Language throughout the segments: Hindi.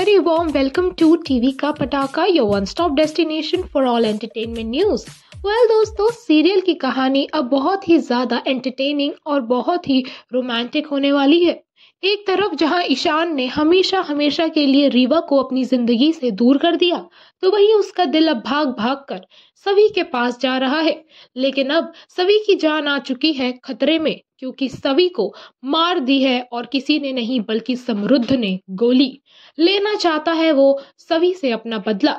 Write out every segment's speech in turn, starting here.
very warm welcome to TV का पटाखा your one stop destination for all entertainment news well दोस्तों सीरियल की कहानी अब बहुत ही ज़्यादा एंटरटेनिंग और बहुत ही रोमांटिक होने वाली है। एक तरफ़ जहाँ ईशान ने हमेशा हमेशा के लिए रीवा को अपनी ज़िंदगी से दूर कर दिया तो वही उसका दिल अब भाग भाग कर सभी के पास जा रहा है। लेकिन अब सभी की जान आ चुकी है खतरे में, क्योंकि सभी को मार दी है और किसी ने नहीं बल्कि समृद्ध ने गोली। लेना चाहता है वो सभी से अपना बदला।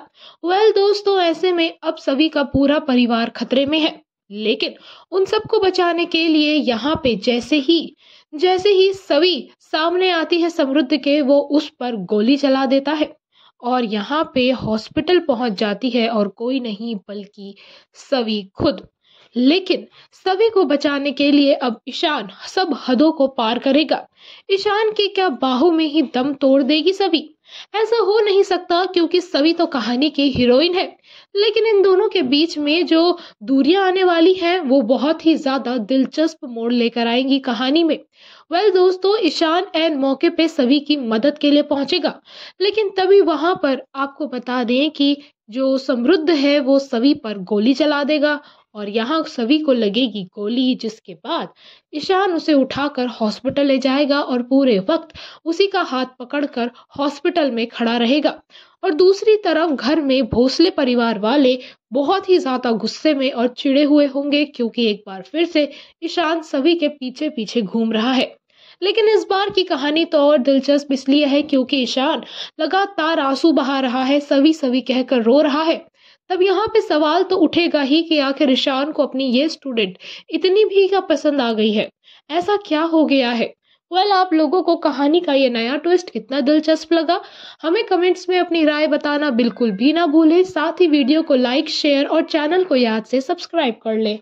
वेल दोस्तों, ऐसे में अब सभी का पूरा परिवार खतरे में है। लेकिन उन सबको बचाने के लिए यहाँ पे जैसे ही जैसे ही सभी सामने आती है समृद्ध के, वो उस पर गोली चला देता है और यहाँ पे हॉस्पिटल पहुँच जाती है और कोई नहीं बल्कि सभी खुद। लेकिन सभी को बचाने के लिए अब ईशान सब हदों को पार करेगा। ईशान की क्या बाहों में ही दम तोड़ देगी सभी? ऐसा हो नहीं सकता क्योंकि सभी तो कहानी की हीरोइन है। लेकिन इन दोनों के बीच में जो दूरियाँ आने वाली हैं, वो बहुत ही ज़्यादा दिलचस्प मोड़ लेकर आएँगी कहानी में। वेल दोस्तों, ईशान एन मौके पे सभी की मदद के लिए पहुंचेगा। लेकिन तभी वहाँ पर आपको बता दें कि जो समृद्ध है, वो सभी पर गोली चला देगा और यहाँ सभी को लगेगी गोली, जिसके बाद ईशान उसे उठाकर हॉस्पिटल ले जाएगा और पूरे वक्त उसी का हाथ पकड़कर हॉस्पिटल में खड़ा रहेगा। और दूसरी तरफ़ घर में भोसले परिवार वाले बहुत ही ज़्यादा गुस्से में और चिड़े हुए होंगे, क्योंकि एक बार फिर से ईशान सभी के पीछे पीछे घूम रहा है। लेकिन इस बार की कहानी तो और दिलचस्प इसलिए है क्योंकि ईशान लगातार आँसू बहा रहा है सभी सभी कहकर रो रहा है। तब यहाँ पे सवाल तो उठेगा ही कि आखिर ईशान को अपनी ये स्टूडेंट इतनी भी क्या पसंद आ गई है? ऐसा क्या हो गया है? वेल well, आप लोगों को कहानी का ये नया ट्विस्ट कितना दिलचस्प लगा? हमें कमेंट्स में अपनी राय बताना बिल्कुल भी ना भूलें। साथ ही वीडियो को लाइक शेयर और चैनल को याद से सब्सक्राइब कर लें।